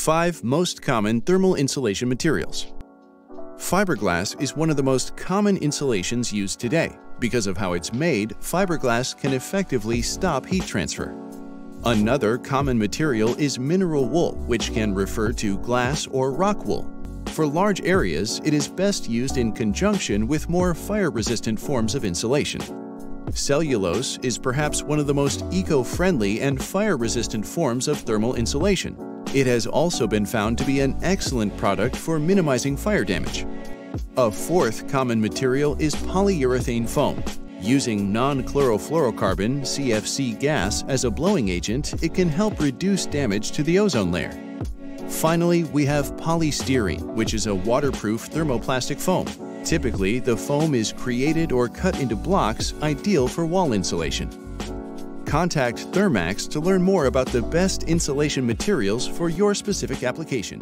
5 Most Common Thermal Insulation Materials Fiberglass is one of the most common insulations used today. Because of how it's made, fiberglass can effectively stop heat transfer. Another common material is mineral wool, which can refer to glass or rock wool. For large areas, it is best used in conjunction with more fire-resistant forms of insulation. Cellulose is perhaps one of the most eco-friendly and fire-resistant forms of thermal insulation. It has also been found to be an excellent product for minimizing fire damage. A fourth common material is polyurethane foam. Using non-chlorofluorocarbon CFC gas as a blowing agent, it can help reduce damage to the ozone layer. Finally, we have polystyrene, which is a waterproof thermoplastic foam. Typically, the foam is created or cut into blocks ideal for wall insulation. Contact Thermaxx to learn more about the best insulation materials for your specific application.